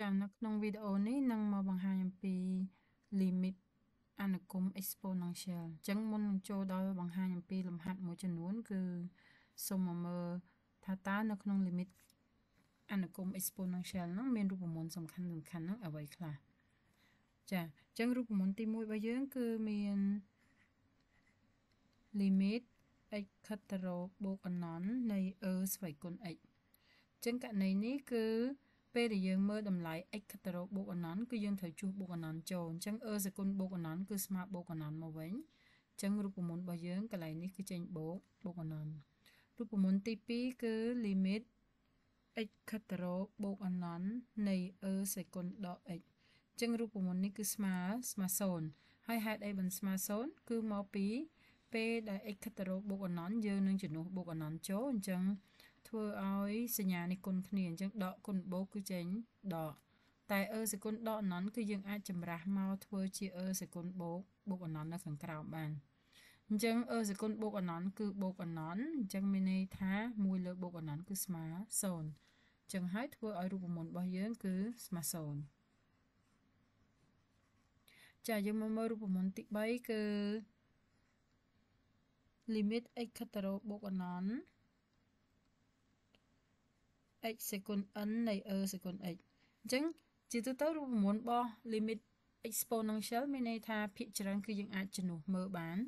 ចានៅក្នុងវីដេអូនេះនឹងមកបង្ហាញអំពី limit អនុគម exponential អញ្ចឹងមុននឹងចូលដល់បង្ហាញអំពីលំហាត់មួយចំនួន គឺសូមមកមើលថាតើនៅក្នុង limit អនុគម exponential ហ្នឹងមានរូបមន្តសំខាន់សំខាន់ហ្នឹងអ្វីខ្លះចាអញ្ចឹងរូបមន្តទី1របស់យើង គឺមាន limit x ខិតទៅរកបូកអណននៃ e ស្វ័យគុណ x អញ្ចឹងករណីនេះគឺ ពេលដែលយើងមើលតម្លៃ x ខិតទៅរកបូកអណន្តគឺយើងត្រូវជួសបូកអណន្តចូលអញ្ចឹង e សគុណបូកអណន្តគឺស្មើបូកអណន្តមកវិញអញ្ចឹងរូបមន្តរបស់យើងកន្លែងនេះគឺចេញបូកបូកអណន្តរូបមន្តទី2គឺ limit x ខិតទៅរកបូកអណន្តនៃ e សគុណដក x អញ្ចឹងរូបមន្តនេះគឺស្មើស្មើ0ហើយហេតុអីបានស្មើ0គឺមកពីពេលដែល x ខិតទៅរកបូកអណន្តយើងនឹងជំនួសបូកអណន្តចូលអញ្ចឹង ធ្វើឲ្យសញ្ញានេះគុណគ្នាអញ្ចឹងដកគុណបូកគឺចេញដកតែអឺសេគុណដកអណន្តគឺយើងអាចចម្រាស់មកធ្វើជាអឺសេគុណបូកបូកអណន្តនៅខាងក្រោមបានអញ្ចឹងអឺសេគុណបូកអណន្តគឺបូកអណន្តអញ្ចឹងមានន័យថា1លើបូកអណន្តគឺស្មើ0អញ្ចឹងហើយធ្វើឲ្យរូបមន្តរបស់យើងគឺស្មើ0ចាយើងមកមើលរូបមន្តទី3គឺ limit x ខិតទៅរកបូកអណន្ត x សេគុណ n នៃ e សេគុណ x អញ្ចឹងជាទូទៅរូបមន្តរបស់ limit exponential មានន័យថាភាគច្រើនគឺយើងអាចជំនួសមើលបាន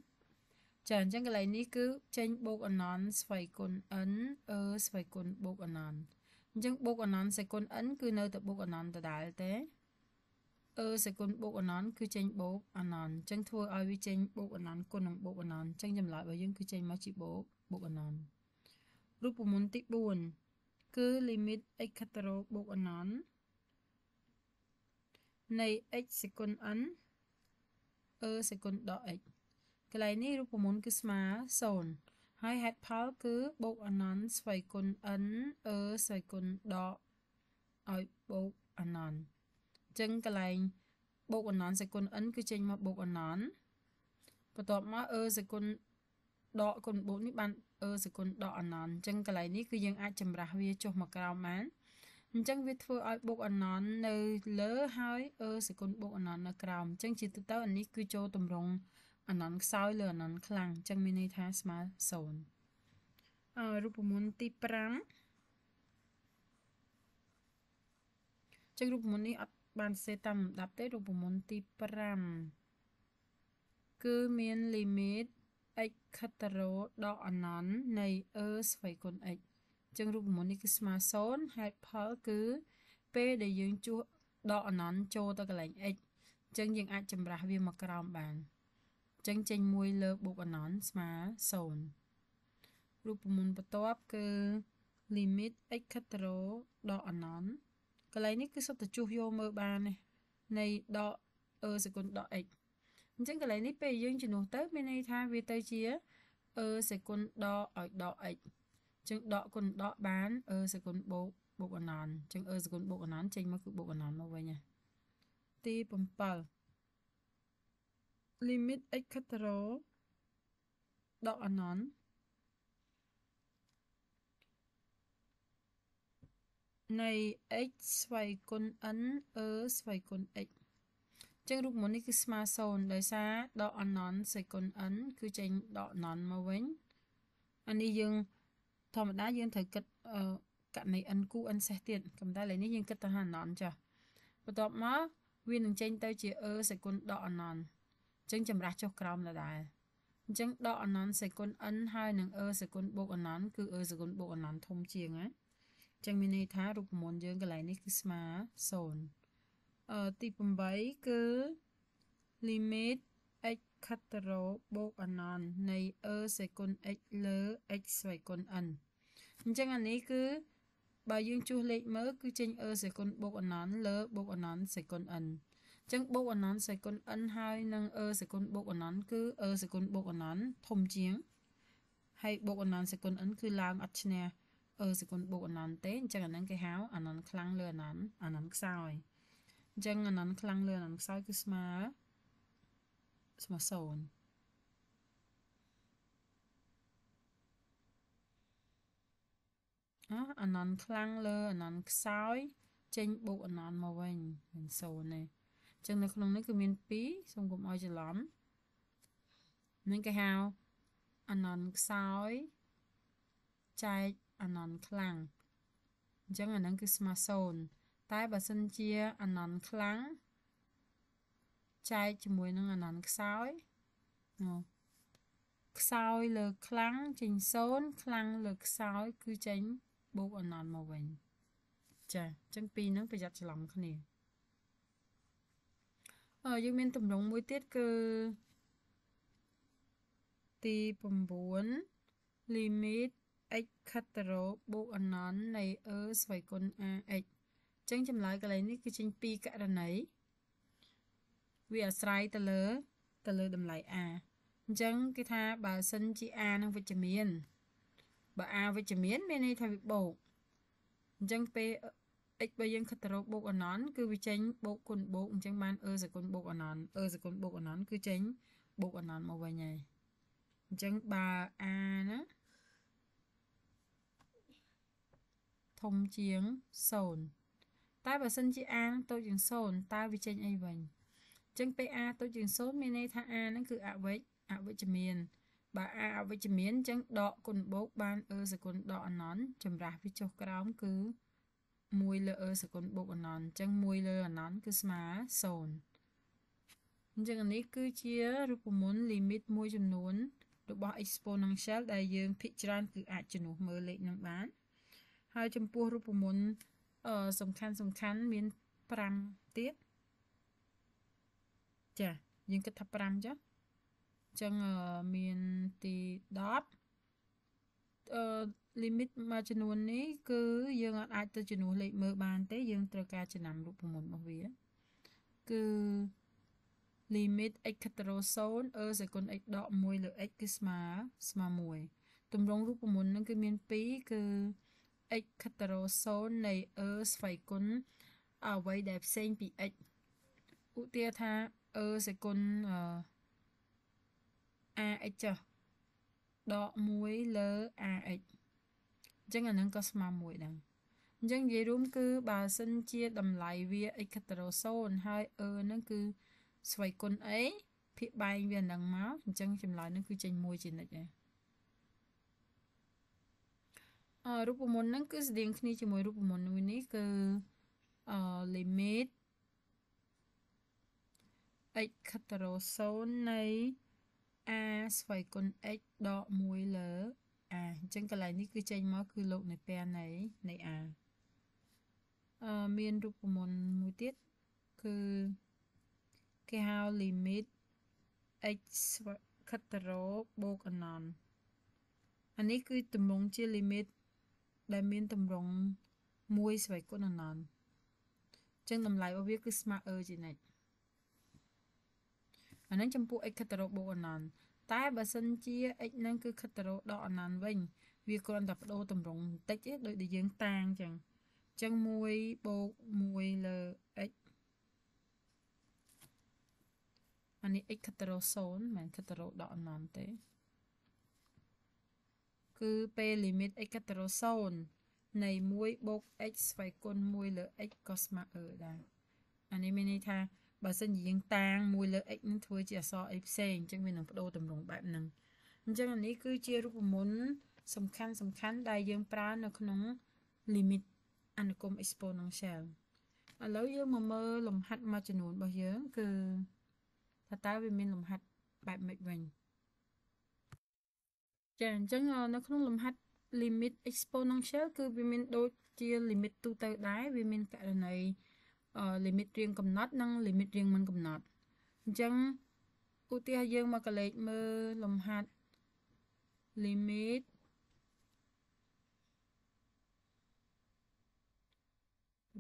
ចាអញ្ចឹងកន្លែងនេះគឺចេញបូកអណន្តស្វ័យគុណ n e ស្វ័យគុណបូកអណន្តអញ្ចឹងបូកអណន្តសេគុណ n គឺនៅតែបូកអណន្តដដែលទេ e សេគុណបូកអណន្តគឺចេញបូកអណន្តអញ្ចឹងធ្វើឲ្យវាចេញបូកអណន្តគុណនឹងបូកអណន្តអញ្ចឹងចម្លើយរបស់យើងគឺចេញមកជាបូកបូកអណន្តរូបមន្តទី4 គឺ limit x ខិតទៅរកបូកអណន្តនៃ x សេគុណ n e សេគុណដក x កន្លែងនេះរូបមន្តគឺស្មើ0ហើយហេតុផលគឺបូកអណន្តស្វ័យគុណ n e ស្វ័យគុណដកឲ្យបូកអណន្តអញ្ចឹងកន្លែងបូកអណន្តសេគុណ n គឺចេញមកបូកអណន្តបន្ទាប់មក e សេគុណដកគុណបូកនេះបាន អឺសគុណដកអណន្តអញ្ចឹងកន្លែងនេះគឺយើងអាចចម្រាស់វាចុះមកក្រោមបានអញ្ចឹងវាធ្វើឲ្យបុកអណន្តនៅលើហើយអឺសគុណបុកអណន្តនៅក្រោមអញ្ចឹងជាទូទៅអានេះគឺចូលតម្រង់អណន្តខ្សោយលើអណន្តខ្លាំងអញ្ចឹងមានន័យថាស្មើ0អឺរូបមន្តទី5ចឹងរូបមន្តនេះអត់បានសេតាមលំដាប់ទេរូបមន្តទី5គឺមាន limit x ខិតទៅរដកអណន្តនៃ e ស្វ័យគុណ x ចឹងរូបមន្តនេះគឺស្មើ0ហេតុផលគឺពេលដែលយើងជួសដកអណន្តចូលទៅកន្លែង x ចឹងយើងអាចចម្រាស់វាមកក្រោមបានចឹងចេញ1លើបូកអណន្តស្មើ0រូបមន្តបន្ទាប់គឺ limit x ខិតទៅរដកអណន្តកន្លែងនេះគឺសុទ្ធតែជួសយកមើលបាននៃដក e សេគុណដក x អញ្ចឹងកន្លែងនេះពេលយើងជំនួសទៅមានន័យថាវាទៅជាអឺសេគុណដកឲ្យដក x អញ្ចឹងដកគុណដកបានអឺសេគុណបូកបូកអណន្តអញ្ចឹងអឺសេគុណបូកអណន្តចេញមកគឺបូកអណន្តមកវិញណាទី7 limit x ខិតទៅរដកអណន្តនៃ x ស្វ័យគុណ n អឺស្វ័យគុណ x ចឹងរូបមន្តនេះគឺស្មើ0ដោយសារដកអណន្តសេគុណ n គឺចេញដកអណន្តមកវិញអានេះយើងធម្មតាយើងត្រូវគិតករណី n គូ n សេះទៀតប៉ុន្តែឥឡូវនេះយើងគិតទៅថាអណន្តចាស់បន្ទាប់មកវានឹងចេញទៅជា e សេគុណដកអណន្តអញ្ចឹងចម្រាស់ចុះក្រោមដដែលអញ្ចឹងដកអណន្តសេគុណ n ហើយនឹង e សេគុណបូកអណន្តគឺ e សេគុណបូកអណន្តធំជាងណាអញ្ចឹងមានន័យថារូបមន្តយើងកន្លែងនេះគឺស្មើ0អឺ ទី8គឺ limit x ខិតទៅរបូកអណន្តនៃ e សេគុណ x លើ x ស្វ័យគុណ n អញ្ចឹងអានេះគឺបើយើងជួសលេខមើលគឺចេញ e សេគុណបូកអណន្តលើបូកអណន្តសេគុណ n អញ្ចឹងបូកអណន្តសេគុណ n ហើយនឹង e សេគុណបូកអណន្តគឺ e សេគុណបូកអណន្តធំជាងហើយបូកអណន្តសេគុណ n គឺឡើងអត់ឈ្នះ e សេគុណបូកអណន្តទេអញ្ចឹងអាហ្នឹងគេហៅអណន្តខ្លាំងលើអណន្តអណន្តខ្សោយ អញ្ចឹងអានន់ខ្លាំងលើអានន់ខ្សោយគឺស្មើស្មើ0អអានន់ខ្លាំងលើអានន់ខ្សោយចេញបូកអណនមកវិញមាន0ទេអញ្ចឹងនៅក្នុងនេះគឺមាន2សូមកុំឲ្យច្រឡំនឹងគេហៅអណនខ្សោយចែកអណនខ្លាំងអញ្ចឹងអាហ្នឹងគឺស្មើ0 តែបើសិនជាអណនខ្លាំងចែកជាមួយនឹងអណនខ្សោយនោះខ្សោយលើខ្លាំងចេញ0ខ្លាំងលើខ្សោយ គឺចេញបូកអណនមកវិញចាអញ្ចឹងពីរហ្នឹងប្រយ័ត្នច្រឡំគ្នាអឺយើងមានតម្រងមួយទៀតគឺទី9 limit x ខិតទៅរកបូកអណន្តនៃ e ស្វ័យគុណ ax អញ្ចឹងចម្លើយកន្លែងនេះគឺចេញពីករណីវាអាស្រ័យទៅលើទៅលើតម្លៃ a អញ្ចឹងគេថាបើសិនជា a នឹងវិជ្ជមានបើ a វិជ្ជមាន មានន័យថាវាបូកអញ្ចឹងពេល x បើយើងខិតទៅរកបូកអណន្តគឺវាចេញបូកគុណបូកអញ្ចឹងបាន e សកុណបូកអណន្ត e សកុណបូកអណន្តគឺចេញបូកអណន្តមកវិញហើយអញ្ចឹងបើ a ណាធំជាង0 តែបើសិនជា a តូចជាង0តើវាចេញអីវិញអញ្ចឹងពេល a តូចជាង0មានន័យថា a ហ្នឹងគឺអវិជ្ជអវិជ្ជមានបើ a អវិជ្ជមានអញ្ចឹងដកគុណបូកបានអឺសគុណដកអណន្តចម្រាស់វាចុះក្រោមគឺ1លើអឺសគុណបូកអណន្តអញ្ចឹង1លើអណន្តគឺស្មើ0អញ្ចឹងនេះគឺជារូបមន្ត limit មួយចំនួន របស់ exponential ដែលយើងភាគច្រើនគឺអាចជំនួសមើលលេខនឹងបាន ហើយចំពោះរូបមន្ត អឺសំខាន់សំខាន់មាន5ទៀតចាយើងគិតថា5ចាអញ្ចឹងមានទី10អឺ limit មួយចំនួននេះគឺយើងអាចទៅជំនួសលេខមើលបានទេ យើងត្រូវការចំណាំរូបមន្តរបស់វាគឺ limit x ខិតទៅ0 e សេគុណ x ដក1លើ x គឺស្មើស្មើ1ទម្រង់រូបមន្តនឹងគឺមាន2គឺ x ខិតទៅ0នៃ e ស្វ័យគុណអ្វីដែលផ្សេងពី x ឧទាហរណ៍ថា e សេគុណអ ax ចុះដក1លើ ax អញ្ចឹងអានឹងក៏ស្មើ1ដែរអញ្ចឹងនិយាយរួមគឺបើសិនជាតម្លៃវា x ខិតទៅ0ហើយ e នឹងគឺស្វ័យគុណអីភាគបែងវានឹងមកអញ្ចឹងចម្លើយនឹងគឺចេញ1ជានិច្ចដែរអ រូបមន្តហ្នឹងគឺស្តៀងគ្នាជាមួយរូបមន្តមួយនេះគឺអ limit x ខិតទៅ0នៃ a ស្វ័យគុណ x ដក1លើ a អញ្ចឹងកន្លែងនេះគឺចេញមកគឺលោកនៃពែនៃនៃ a អឺមានរូបមន្តមួយទៀតគឺគេហៅ limit x ខិតទៅបូកអណន្តអានេះគឺទម្រង់ជា limit ដែលមានតម្រង់1ស្វ័យគុណអនន្តចឹងតម្លៃរបស់វាគឺស្មើអឺជានិច្ចអានឹងចំពោះ x ខិតទៅបូកអនន្តតែបើសិនជា x នឹងគឺខិតទៅដកអនន្តវិញ វាគ្រាន់តែបដូរតម្រង់បន្តិចទេដូចដែលយើងតាងចឹងចឹង1បូក1លើ x អានេះ x ខិតទៅ0មិនមែនខិតទៅដកអនន្តទេ គឺពេល limit x កាត់ទៅ0នៃ1បូក x ស្វ័យគុណ1លើ x ក៏ស្មើអឺដែរអានេះមានន័យថាបើសិនជាយើងតាង1លើ x នឹងធ្វើជាអក្សរអីផ្សេងអញ្ចឹងវានឹងបដូរទម្រង់បែបហ្នឹងអញ្ចឹងអានេះគឺជារូបមន្តសំខាន់សំខាន់ដែលយើងប្រើនៅក្នុង limit អនុគម exponential ឥឡូវយើងមកមើលលំហាត់មួយចំនួនរបស់យើងគឺថាតើវាមានលំហាត់បែបម៉េចវិញ ចាអញ្ចឹងនៅក្នុងលំហាត់ limit exponential គឺវាមានដូចជា limit ទូទៅដែរវាមានករណី limit រៀងកំណត់និង limit រៀងមិនកំណត់អញ្ចឹងឧទាហរណ៍យើងមកកលេចមើលលំហាត់ limit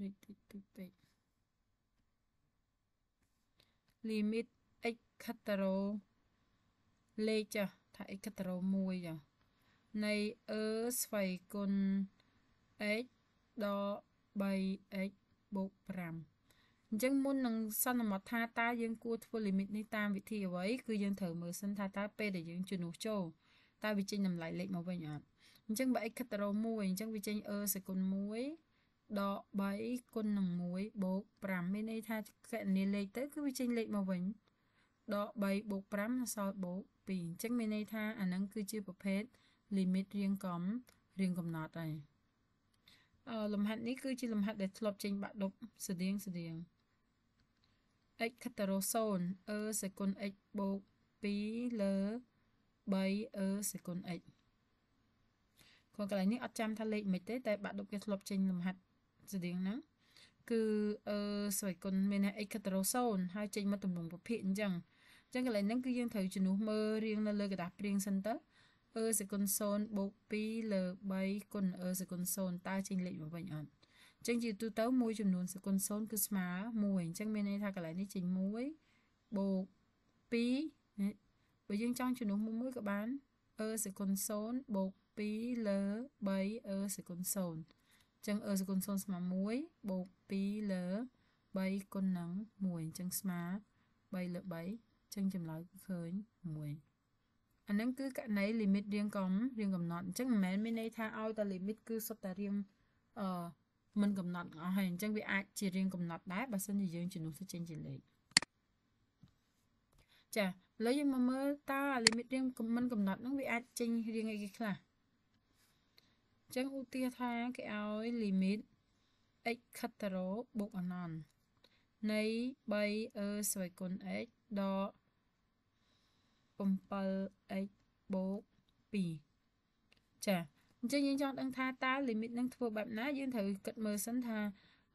រិចតិចតិចពេក limit x ខិតទៅលេខចាស់ ថា x គិតទៅ1ចានៃ e ស្វ័យគុណ x ដក 3x បូក5អញ្ចឹងមុននឹងសន្មតថាតើយើងគួរធ្វើ limit នេះតាមវិធីអ្វីគឺយើងត្រូវមើលសិនថាតើពេលដែលយើងជំនួសចូលតើវាចេញតម្លៃលេខមកវិញអត់អញ្ចឹងបើ x គិតទៅ1អញ្ចឹងវាចេញ e សេគុណ1ដក3គុណនឹង1បូក5មានន័យថាកណនីលេខទៅគឺវាចេញលេខមកវិញ ដក3បូក5សល់បូក2អញ្ចឹងមានន័យថាអានឹងគឺជាប្រភេទ limit រៀងកំរៀងកំណត់ហើយអឺលំហាត់នេះគឺជាលំហាត់ដែលធ្លាប់ចេញបាក់ដប់ស្តៀងស្តៀង x ខិតទៅរក0អឺសេគុណ x បូក2លើ3អឺសេគុណ x គាត់កន្លែងនេះអត់ចាំថាលេខមិនទេតែបាក់ដប់គេធ្លាប់ចេញលំហាត់ស្តៀងហ្នឹងគឺអឺស្វ័យគុណមាន x ខិតទៅរក0ហើយចេញមកទម្រង់ប្រភេទអញ្ចឹង អញ្ចឹងកន្លែងហ្នឹងគឺយើងត្រូវជំនួសមើលរៀងនៅលើกระดาษព្រៀងសិនទៅអឺសេគុណ0បូក2លើ3គុណអឺសេគុណ0តើចេញលេខមកវិញអត់ចឹងជាទូទៅមួយចំនួនសគុណ0គឺស្មើ1អញ្ចឹងមានន័យថាកន្លែងនេះចេញ1បូក2បើយើងចង់ចំនួនមួយក៏បានអឺសគុណ0បូក2លើ3អឺសគុណ0អញ្ចឹងអឺសគុណ0ស្មើ1បូក2លើ3គុណនឹង1អញ្ចឹងស្មើ3លើ3 អញ្ចឹងចម្លើយគឺឃើញ1អានឹងគឺករណី limit រៀងកំរៀងកំណត់អញ្ចឹងមិនមែនមានន័យថាឲ្យតែ limit គឺសុទ្ធតែរៀងអឺមិនកំណត់អស់ហើយអញ្ចឹងវាអាចជារៀងកំណត់ដែរបើសិនជាយើងជំនួសទៅចេញជាលេខចាឥឡូវយើងមកមើលតើ limit រៀងមិនកំណត់ហ្នឹងវាអាចចេញរៀងអីគេខ្លះអញ្ចឹងឧទាហរណ៍ថាគេឲ្យ limit x ខិតទៅរបូកអណន្តនៃ3អឺស្វ័យគុណ x ដក 7x បូក2ចាអញ្ចឹងយើងចង់ដឹងថាតើ limit នឹងធ្វើបែបណាយើងត្រូវគិតមើលសិនថា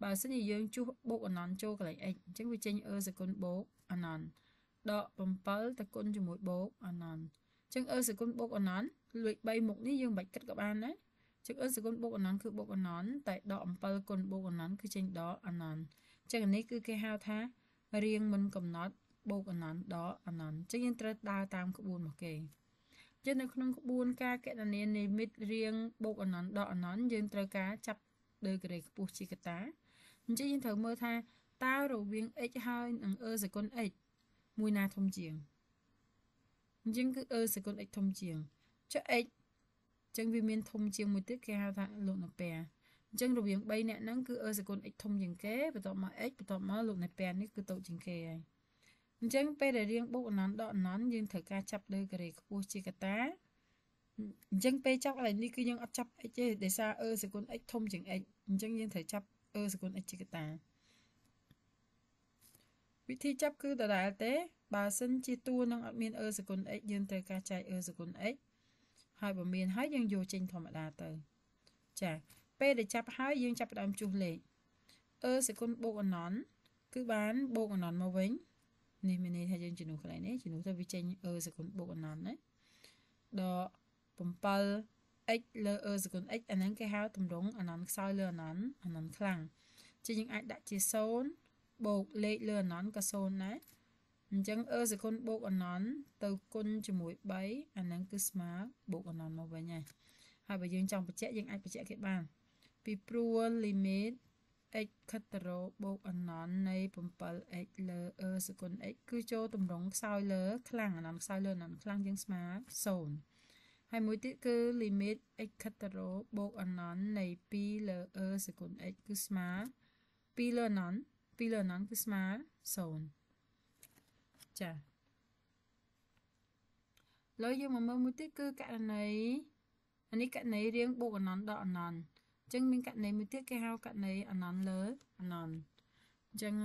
បើសិនជាយើងជួសបូកអណន្តចូលកន្លែង x អញ្ចឹងវាចេញ e សគុណបូកអណន្តដក7ទៅគុណជាមួយបូកអណន្តអញ្ចឹង e សគុណបូកអណន្តលេខ3មុខនេះយើងមិនបាច់គិតក៏បានដែរអញ្ចឹង e សគុណបូកអណន្តគឺបូកអណន្តតែដក7គុណបូកអណន្តគឺចេញដកអណន្តអញ្ចឹងនេះគឺគេហៅថារៀងមិនកំណត់ បូកអណន្តដកអណន្តអញ្ចឹងយើងត្រូវដើរតាមក្បួនរបស់គេយើងនៅក្នុងក្បួនការកណនានិមិត្តរៀងបូកអនន្តដល់អនន្តយើងត្រូវការចាប់លើក្រេខ្ពស់ជាកតាអញ្ចឹងយើងត្រូវមើលថាតើរវាង x ហើយនិង e សកុន x មួយណាធំជាងអញ្ចឹងគឺ e សកុន x ធំជាងចុះ x អញ្ចឹងវាមានធំជាងមួយទៀតគេហៅថាលោកនៅពែអញ្ចឹងរវាង3អ្នកហ្នឹងគឺ e សកុន x ធំជាងគេបន្ទាប់មក x បន្ទាប់មកលោកនៅពែនេះគឺតូចជាងគេហើយ អញ្ចឹងពេលដែលរៀងបូកអនន្តដកអនន្តយើងត្រូវការចាប់លើការ៉េខ្ពស់ជាកតាអញ្ចឹងពេលចាប់កន្លែងនេះគឺយើងអត់ចាប់ x ទេដោយសារ e សគុណ x ធំជាង x អញ្ចឹងយើងត្រូវចាប់ e សគុណ x ជាកតាវិធីចាប់គឺដដែលទេ បើសិនជាតួនឹងអត់មាន e សគុណ x យើងត្រូវការចែក e សគុណ x ហើយបើមានហើយយើងយកចេញធម្មតាទៅ ចាពេលដែលចាប់ហើយយើងចាប់ផ្ដើមជួសលេខ e សគុណបូកអនន្តគឺបានបូកអនន្តមកវិញ នេះមានន័យថាយើងជំនួសកន្លែងនេះជំនួសទៅវាចេញ e សគុណបូកអនន្តណាដក 7x លើ e សគុណ x អាហ្នឹងគេហៅតម្រងអនន្តខ្សោយលើអនន្តអនន្តខ្លាំងជាយើងអាចដាក់ជា0បូកលេខលើអនន្តក៏0ដែរអញ្ចឹង e សគុណបូកអនន្តទៅគុណជាមួយ3អាហ្នឹងគឺស្មើបូកអនន្តមកវិញហើយហើយបើយើងចង់បញ្ជាក់យើងអាចបញ្ជាក់គេបានពីព្រោះ limit x ខិតទៅរបូកអណន្តនៃ 7x លើ e សគុណ x គឺចូលតម្រងខ្សោយលើខ្លាំងអណន្តខ្សោយលើអណន្តខ្លាំងយើងស្មើ0ហើយមួយទៀតគឺ limit x ខិតទៅរបូកអណន្តនៃ2លើ e សគុណ x គឺស្មើ2លើអណន្ត2លើអណន្តគឺស្មើ0ចាឡើយយើងមកមើលមួយទៀតគឺករណីអានេះករណីរៀងបូកអណន្តដល់អណន្ត ចឹងមានករណីមួយទៀតគេហៅករណីអនន្តលើអនន្តអញ្ចឹង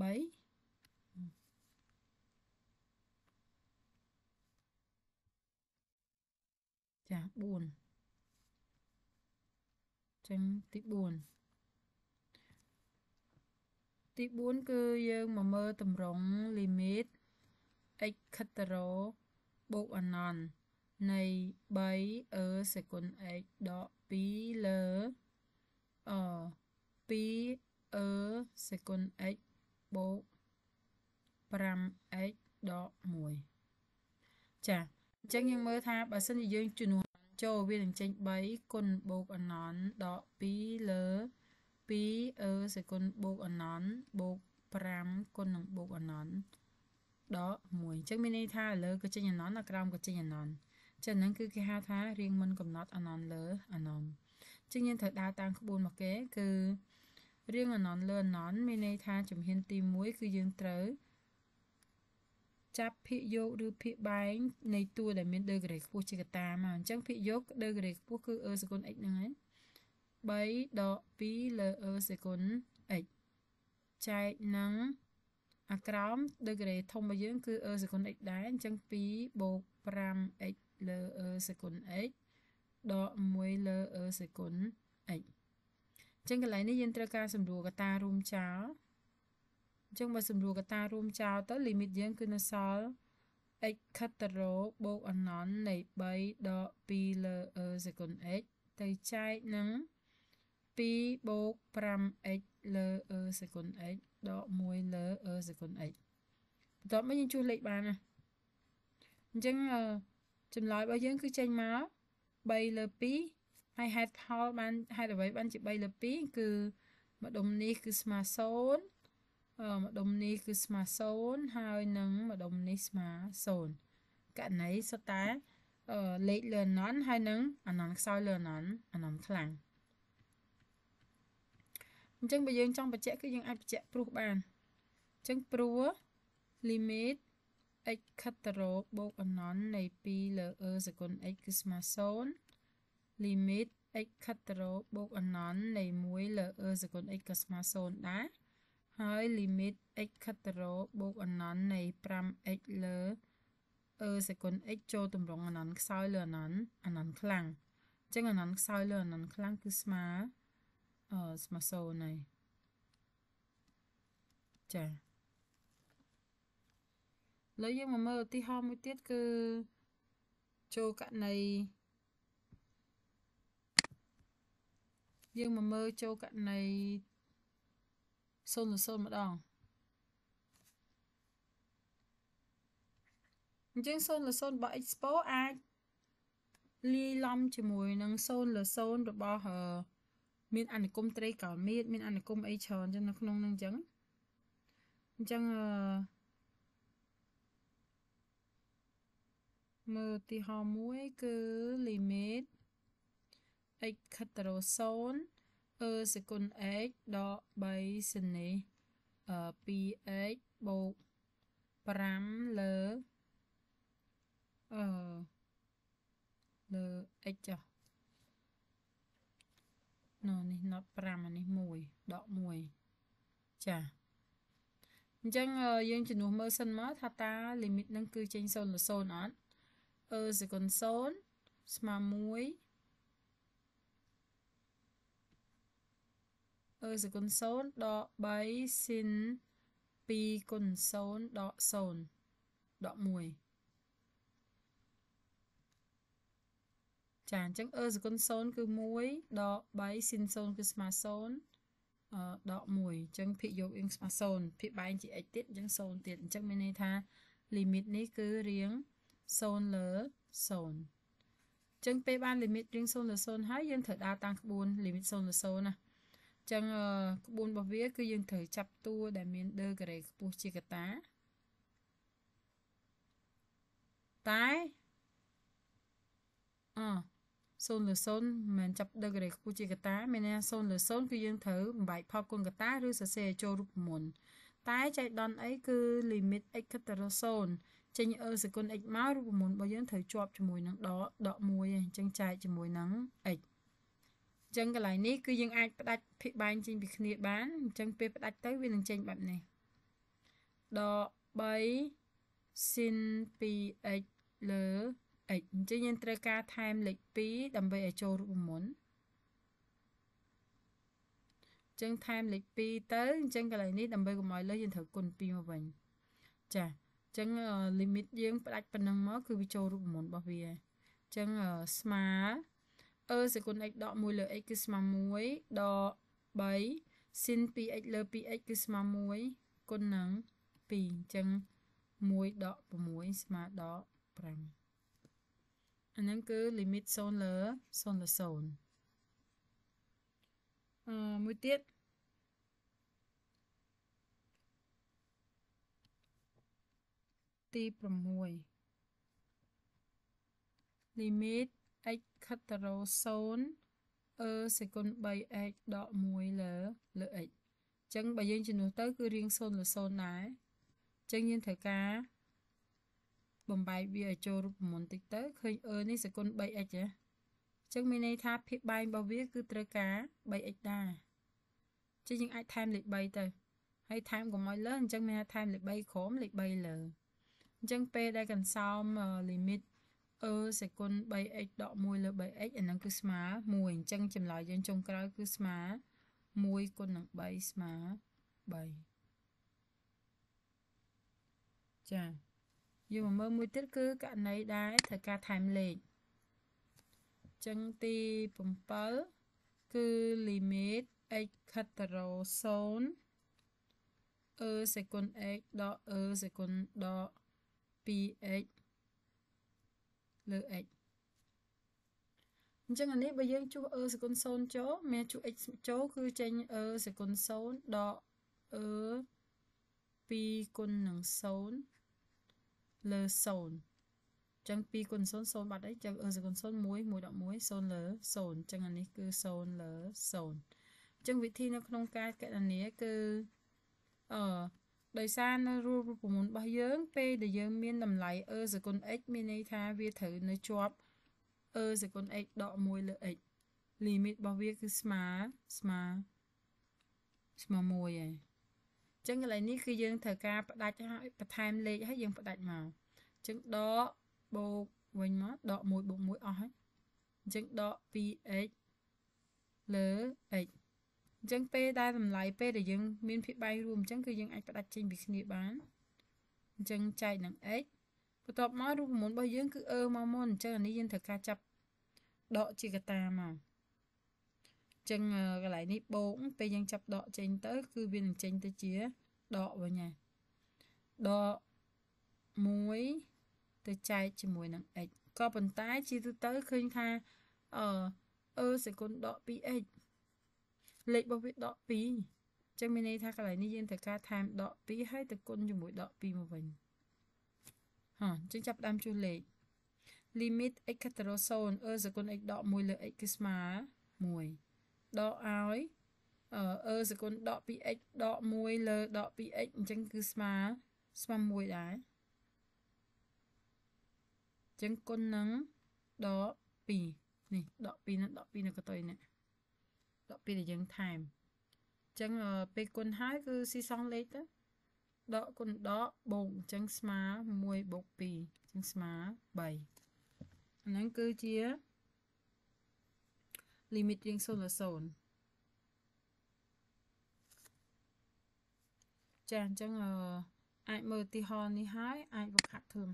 3ចា4ចឹងទី4ទី4គឺយើងមកមើលតម្រង limit x ខិតទៅបូកអនន្ត នៃ3អឺសេគុណ x ដក2លើអ2អឺសេគុណ x បូក 5x ដក1ចាអញ្ចឹងយើងមើលថាបើសិនជាយើងជំនួសចូលវានឹងចេញ3គុណបូកអណន្តដក2លើ2អឺសេគុណបូកអណន្តបូក5គុណនឹងបូកអណន្តដក1អញ្ចឹងមានន័យថាលើក៏ចេញអណន្តដល់ក្រោមក៏ចេញអណន្ត ចឹងហ្នឹងគឺគេហៅថារៀងមិនកំណត់អណន្តលើអណន្តអចឹងយើងត្រូវដើរតាមក្បួនមកគេគឺរៀងអណនលើអណនមានន័យថាជំហានទី1គឺយើងត្រូវចាប់ភាគយកឬភាគបែងនៃតួដែលមាន degree ខ្ពស់ជាកតាមកអញ្ចឹងភាគយក degree ខ្ពស់គឺ e សកុន x ហ្នឹងហើយ3ដក2លើ e សកុន x ចែកនឹងអាក្រោម degree ធំរបស់យើងគឺ e សកុន x ដែរអញ្ចឹង2បូក 5x លើ e សកុន x ដក1លើ e សកុន x អញ្ចឹងកន្លែងនេះយើងត្រូវការសម្រួលកតារួមចោលអញ្ចឹងបើសម្រួលកតារួមចោលទៅ limit យើងគឺនៅសល់ x ខិតទៅរបូកអណននៃ3ដក2លើ e សកុន x ទៅចែកនឹង2បូក 5x លើ e សកុន x ដក1លើ e សកុន x បន្ទាប់មកយើងជួសលេខបានណាអញ្ចឹង ចម្លើយរបស់យើងគឺចេញមក3លើ2ហើយហេតុផលបានហេតុអ្វីបានជា3លើ2គឺម្ដុំនេះគឺស្មើ0អឺម្ដុំនេះគឺស្មើ0ហើយនឹងម្ដុំនេះស្មើ0ករណីសុទ្ធតែអឺលេខលើអណនហើយនឹងអណនខ្សោយលើអណនអណនខ្លាំងអញ្ចឹងបើយើងចង់បញ្ជាក់គឺយើងអាចបញ្ជាក់ព្រោះបានអញ្ចឹងព្រោះ limit x ខិតទៅរកបូកអណននៃ2លើ e សកុន x គឺស្មើ0 limit x ខិតទៅរកបូកអណននៃ1លើ e សកុន x ក៏ស្មើ0ដែរហើយ limit x ខិតទៅរកបូកអណននៃ 5x លើ e សកុន x ចូលតម្រង់អណនខ្សោយលើអណនអណនខ្លាំងអញ្ចឹងអណនខ្សោយលើអណនខ្លាំងគឺស្មើអឺស្មើ0ហើយចា៎ ឥឡូវយើងមកមើលឧទាហរណ៍មួយទៀតគឺចូលករណីយើងមកមើលចូលករណី0លើ0ម្ដងអញ្ចឹង0លើ0របស់ expo អាចលាយឡំជាមួយនឹង0លើ0របស់មានអនុគមត្រីកោណមានមានអនុគមអីច្រើនចឹងនៅក្នុងនឹងអញ្ចឹងអញ្ចឹងអឺ មើលឧទាហរណ៍មួយគឺ limit x ខិតទៅ0អឺសេគុណ x ដក3សនីអឺ 2x បូក5លើអឺលើ x ចុះណូនេះ not 5អានេះ1ដក1ចាអញ្ចឹងយើងជំនួសមើលសិនមកថាតា limit នឹងគឺចេញ0លើ0អត់ អឺសេគុណ0ស្មើ1អឺសេគុណ0ដក3ស៊ីន2គុណ0ដក0ដក1ចាអញ្ចឹងអឺសគុណ0គឺ1ដក3ស៊ីន0គឺស្មើ0អឺដក1អញ្ចឹងភាគយកយើងស្មើ0ភាគបែងជា x ទៀតអញ្ចឹង0ទៀតអញ្ចឹងមានន័យថា limit នេះគឺរៀង0 លើ0អញ្ចឹងពេលបាន limit រៀង0លើ0ហើយយើងត្រូវដើរតាមក្បួន limit 0លើ0ណាអញ្ចឹងក្បួនរបស់វាគឺយើងត្រូវចាប់តួដែលមាន degree ខ្ពស់ជាកតាតែអ0លើ0មិនមែនចាប់ degree ខ្ពស់ជាកតាមានន័យថា0លើ0គឺយើងត្រូវបំបែកផលគុណកតាឬសរសេរចូលរូបមន្តតែចៃដន្យអីគឺ limit x ខិតទៅ0 ចេញ e សគុណ x មករូបមន្តរបស់យើងត្រូវជាប់ជាមួយនឹងដកដក1ឯងអញ្ចឹងចែកជាមួយនឹង x អញ្ចឹងកន្លែងនេះគឺយើងអាចផ្ដាច់ភាគបែងចេញពីគ្នាបានអញ្ចឹងពេលផ្ដាច់ទៅវានឹងចេញបែបនេះដក3ស៊ីន 2x លើ x អញ្ចឹងយើងត្រូវការថែមលេខ2ដើម្បីឲ្យចូលរូបមន្តអញ្ចឹងថែមលេខ2ទៅអញ្ចឹងកន្លែងនេះដើម្បីកុំឲ្យលើសយើងត្រូវគុណ2មកវិញចាអញ្ចឹង limit យើងផ្ដាច់ប៉ុណ្ណឹងមកគឺវាចូលរូបមន្តរបស់វាអញ្ចឹងស្មើអឺសេគុណ x ដក1លើ x គឺស្មើ1ដក3ស៊ីន 2x លើ 2x គឺស្មើ1គុណនឹង2អញ្ចឹង1ដក6ស្មើដល់5អាហ្នឹងគឺ limit 0លើ0លើ0អឺមួយទៀត ទី6 limit x ខិតទៅ0 e សេគុណ 3x ដក1លើលើ x អញ្ចឹងបើយើងជំនួសទៅ គឺរៀង0លើ0ដែរអញ្ចឹងយើងត្រូវការបំបែកវាឲ្យចូលរូបមន្តតិចទៅឃើញ e នេះសេគុណ 3x ហ៎អញ្ចឹងមានន័យថាភាពបែងរបស់វាគឺត្រូវការ 3x ដែរអញ្ចឹងយើងអាចថែមលេខ3ទៅហើយថែមកុំឲ្យលើអញ្ចឹងមានថាថែមលេខ3ក្រោមលេខ3លើ អញ្ចឹងពេលដែលកន្សោមលីមីតអឺសេគុណ 3x ដក1លើ 3x អាហ្នឹងគឺស្មើ1អញ្ចឹងចម្លើយយើងចុងក្រោយគឺស្មើ1គុណនឹង3ស្មើ3ចាយើងមកមើលមួយទៀតគឺករណីដែលត្រូវការថែមលេខចឹងទី7គឺ limit x ខិតទៅរ0 e សេគុណ x ដក e សេគុណដក 2x លើ x អញ្ចឹងអានេះបើយើងជួស e សេគុណ0ចូលមានជួស x ចូលគឺចេញ e សេគុណ0ដក e 2គុណនឹង0លើ0ចឹង2គុណ0 0បាត់អីចឹង e សេគុណ0 1 1 11 0លើ0ចឹងអានេះគឺ0លើ0ចឹងវិធីនៅក្នុងការកណនាគឺអឺ ដោយសារនៅរូបរូបមន្តរបស់យើង ពេលដែលយើងមានតម្លៃ e សគុណ x មានន័យថាវាត្រូវនៅជាប់ e សគុណ x ដក1លើ x limit របស់វាគឺស្មើស្មើស្មើ1ហើយអញ្ចឹងកន្លែងនេះគឺយើងត្រូវការផ្ដាច់ឲ្យបន្ថែមលេខឲ្យយើងផ្ដាច់មកអញ្ចឹងដកបូកវិញមកដក1បូក1អស់ហើយអញ្ចឹងដក 2x លើ x អញ្ចឹងពេលដែលតម្លៃពេលដែលយើងមានភាពបែករួមអញ្ចឹងគឺយើងអាចផ្ដាច់ចេញពីគ្នាបានអញ្ចឹងចែកនឹង x បន្ទាប់មករូបមន្តរបស់យើងគឺ e មកមុនអញ្ចឹងអានេះយើងត្រូវការចាប់ដកជាកតាមកអញ្ចឹងកន្លែងនេះបូកពេលយើងចាប់ដកចេញទៅ គឺវានឹងចេញទៅជាដកវិញហើយដក1ទៅចែកជាមួយនឹង x ក៏ប៉ុន្តែជាទូទៅឃើញថាអឺ e សេគុណដក 2x លេខរបស់វាដក2អញ្ចឹងមានន័យថាកន្លែងនេះយើងត្រូវការថែមដក2ហើយទៅគុណជាមួយដក2មកវិញហ៎អញ្ចឹងចាប់ផ្ដើមជួសលេខ limit x កត្រ0អឺសគុណ x ដក1លើ x គឺស្មើ1ដកឲ្យអឺអឺសគុណដក 2x ដក1លើដក 2x អញ្ចឹងគឺស្មើស្មើ1ដែរអញ្ចឹងគុណនឹងដក2នេះដក2នឹងដក2នៅកតុយនេះ ដកពេលដែលយើងថែមអញ្ចឹងពេលគុណហើយគឺស៊ីសងលេខទៅដកគុណដកបូកអញ្ចឹងស្មើ1បូក2អញ្ចឹងស្មើ3អាហ្នឹងគឺជា limit រៀង0ដល់0ចាអញ្ចឹងអាចមើលឧទាហរណ៍នេះហើយអាចវឹកហាត់ធ្វើម